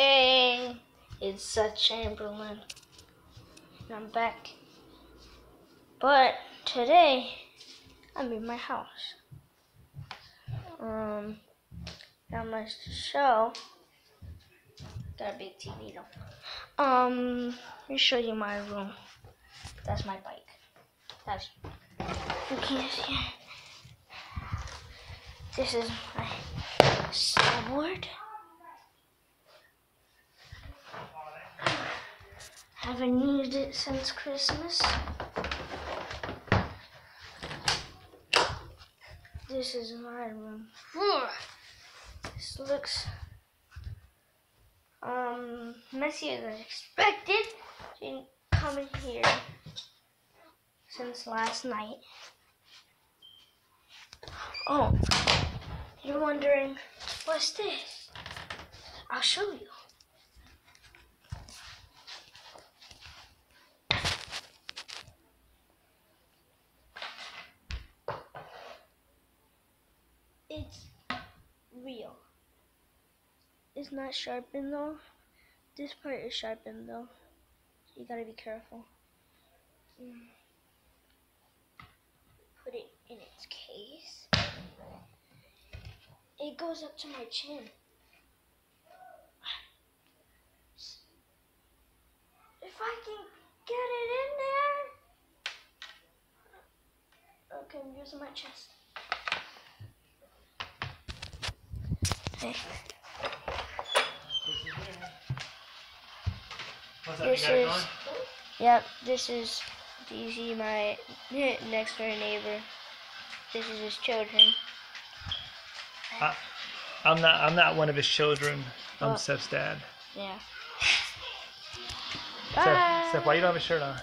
Hey, it's Seth Chamberlain. And I'm back. But today, I'm in my house. Um, not much to show. Got a big TV though. Um, let me show you my room. That's my bike. That's you can't see. This is my snowboard. I haven't used it since Christmas. This is my room. This looks um messier than expected. Didn't come in here since last night. Oh, you're wondering what's this? I'll show you. It's real. It's not sharpened though. This part is sharpened though. You gotta be careful. Put it in its case. It goes up to my chin. If I can get it in there. Okay, I'm using my chest. What's up? This you got is-? Yep, this is DZ, my next door neighbor. This is his children. I, I'm not. I'm not one of his children. I'm Oh. Seth's dad. Yeah. Seth, Bye. Seth, why you don't have a shirt on?